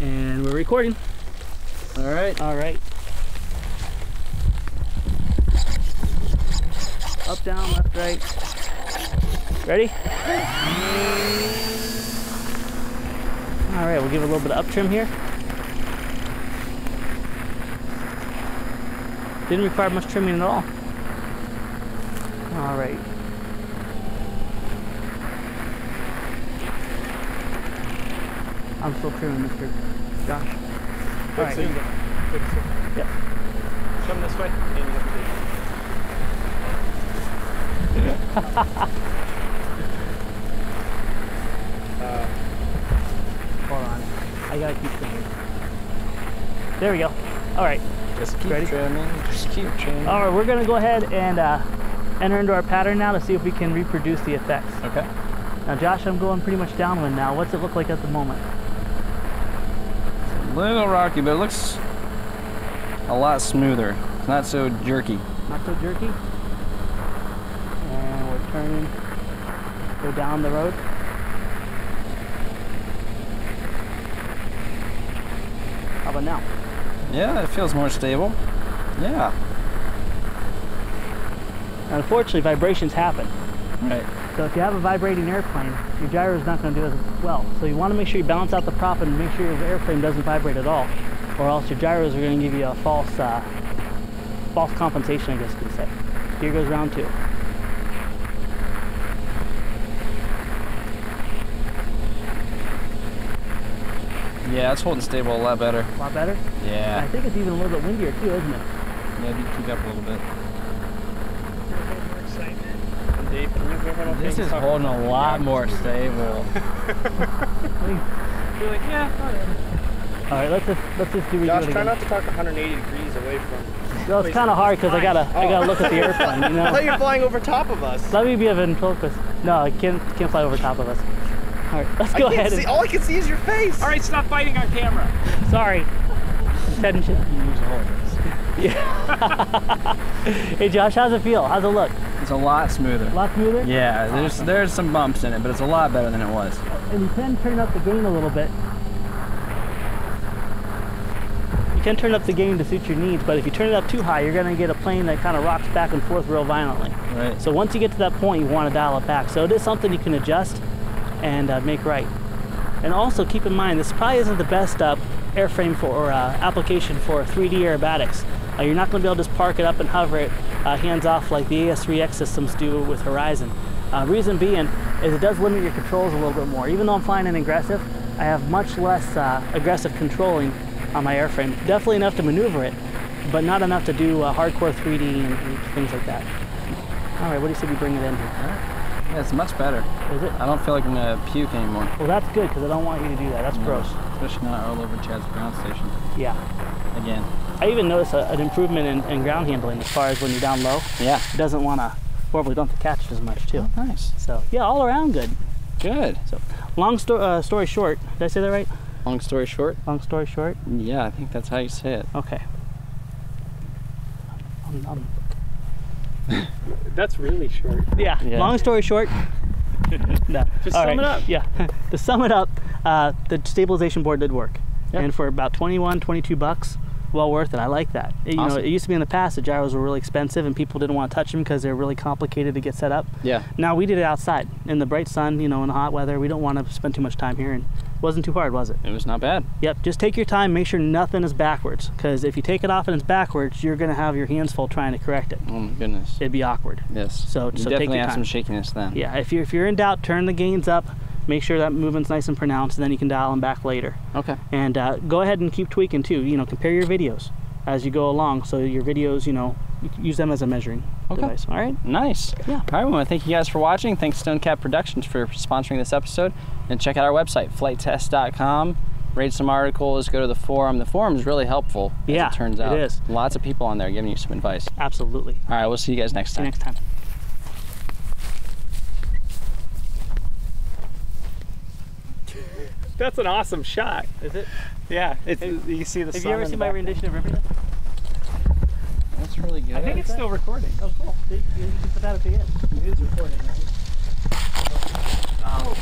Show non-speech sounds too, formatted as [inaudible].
And we're recording. All right. All right. Up, down, left, right. Ready? All right, we'll give it a little bit of up trim here. Didn't require much trimming at all. All right. I'm still trimming, Mr. Josh. All right. so you got- take a. Yep. Come this way. and you have to take- Uh, Hold on. I gotta keep trimming. There we go. All right. Just keep Ready? trimming. Just keep trimming. All right, we're gonna go ahead and uh, enter into our pattern now to see if we can reproduce the effects. Okay. Now, Josh, I'm going pretty much downwind now. What's it look like at the moment? Little rocky, but it looks a lot smoother. It's not so jerky. Not so jerky. And we're turning, go down the road. How about now? Yeah, it feels more stable. Yeah. Unfortunately, vibrations happen. Right. So if you have a vibrating airplane, your gyro is not going to do as well. So you want to make sure you balance out the prop and make sure your airframe doesn't vibrate at all, or else your gyros are going to give you a false, uh, false compensation, I guess you could say. Here goes round two. Yeah, it's holding stable a lot better. A lot better. And I think it's even a little bit windier too, isn't it? Yeah, Maybe keep up a little bit. more excitement. And Dave, can you hear what This is holding a lot more stable. [laughs] You're like, yeah. All right, let's just let's just do redo Josh, it try again. not to park 180 degrees away from. Well, it's kind of hard because I gotta I gotta look at the airplane. You know. [laughs] I thought you know. were flying over top of us. Let me be a ventriloquist. No, I can't can't fly over top of us. All right, let's go I can't ahead. see. And, All I can see is your face. All right, stop fighting on camera. [laughs] sorry. Attention. Hey Josh, how's it feel? How's it look? It's a lot smoother. A lot smoother? Yeah, there's there's some bumps in it, but it's a lot better than it was. And you can turn up the gain a little bit. You can turn up the gain to suit your needs, but if you turn it up too high, you're gonna get a plane that kind of rocks back and forth real violently. Right. So once you get to that point, you want to dial it back. So it is something you can adjust and uh, make right. And also keep in mind, this probably isn't the best uh, airframe for or uh, application for 3D aerobatics. Uh, you're not going to be able to just park it up and hover it uh, hands off like the AS3X systems do with Horizon. Uh, reason being is it does limit your controls a little bit more. Even though I'm flying an aggressive, I have much less uh, aggressive controlling on my airframe. Definitely enough to maneuver it, but not enough to do uh, hardcore 3D and, and things like that. All right, what do you say we bring it in here? Yeah, it's much better. Is it? I don't feel like I'm gonna puke anymore. Well, that's good because I don't want you to do that. That's gross. Especially not all over Chad's ground station. Yeah. Again. I even noticed a, an improvement in, in ground handling as far as when you're down low. Yeah. It doesn't want to, horribly don't catch as much too. Nice. So yeah, all around good. Good. So long sto- uh, story short, did I say that right? Long story short. Long story short. Yeah, I think that's how you say it. Okay. Um, um, [laughs] That's really short. yeah. Yeah. Long story short. [laughs] no. Just All sum right. it up. Yeah. [laughs] to sum it up, uh, the stabilization board did work, Yep. and for about 21, 22 bucks, well worth it. I like that. It- you know, it used to be in the past the gyros were really expensive and people didn't want to touch them because they're really complicated to get set up. Yeah. Now we did it outside in the bright sun, you know, in the hot weather. We don't want to spend too much time here, and it wasn't too hard, was it? It was not bad. Yep. Just take your time. Make sure nothing is backwards, because if you take it off and it's backwards, you're gonna have your hands full trying to correct it. Oh my goodness. It'd be awkward. Yes. So- you so take definitely your have time. some shakiness then. Yeah. If you're if you're in doubt, turn the gains up. Make sure that movement's nice and pronounced, and then you can dial them back later. Okay. And uh, go ahead and keep tweaking too. You know, compare your videos as you go along, so your videos, you know, you can use them as a measuring Okay. device. All right. Nice. Yeah. All right, we want to thank you guys for watching. Thanks Stonecap Productions for sponsoring this episode. And check out our website, flitetest.com. Read some articles, go to the forum. The forum is really helpful, as Yeah, it turns out. is. Lots of people on there giving you some advice. Absolutely. All right, we'll see you guys next See you time. next time. That's an awesome shot. Is it? Yeah, it's, you see the Have sun you ever in seen my rendition of Riverdale? That's really good. I think it's still recording. Oh, cool. See, you can put that at the end. It is recording, right? Oh,